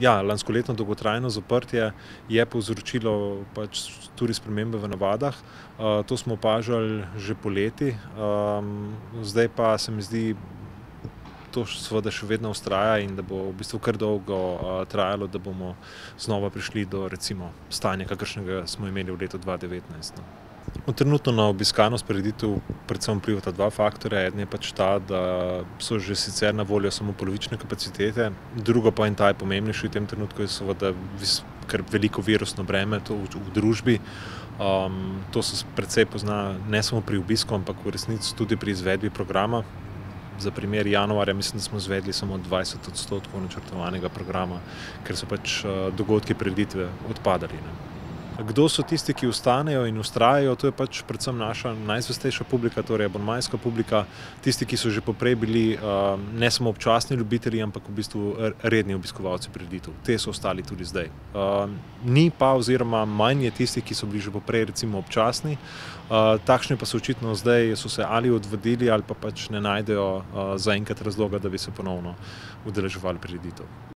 Ja, lanskoletno dolgotrajno zaprtje je povzročilo pač tudi spremembe v navadah. To smo opažali že poleti. Zdaj pa se mi zdi, to seveda še vedno vztraja in da bo v bistvu kar dolgo trajalo, da bomo znova prišli do recimo stanja, kakršnega smo imeli v letu dva devetnajst, no. Trenutno na obiskanost prireditev predvsem vplivata dva faktorja. Eden je pač ta, da so že sicer na voljo samo polovične kapacitete, drugo pa, in ta je pomembnejši v tem trenutku, je seveda kar veliko virusno breme to v družbi. to se precej pozna ne samo pri obisku, ampak v resnici tudi pri izvedbi programa. Za primer januarja mislim, da smo izvedli samo dvajset odstotkov načrtovanega programa, ker so pač dogodki, prireditve odpadali, ne. Kdo so tisti, ki ostanejo in vztrajajo? To je pač predvsem naša najzvestejša publika, torej abonmajska publika. Tisti, ki so že poprej bili ne samo občasni ljubitelji, ampak v bistvu redni obiskovalci prireditev. Te so ostali tudi zdaj. Ni pa oziroma manj je tistih, ki so bili že poprej recimo občasni. Takšni pa so očitno zdaj, so se ali odvedili ali pa pač ne najdejo zaenkrat razloga, da bi se ponovno udeleževali prireditev.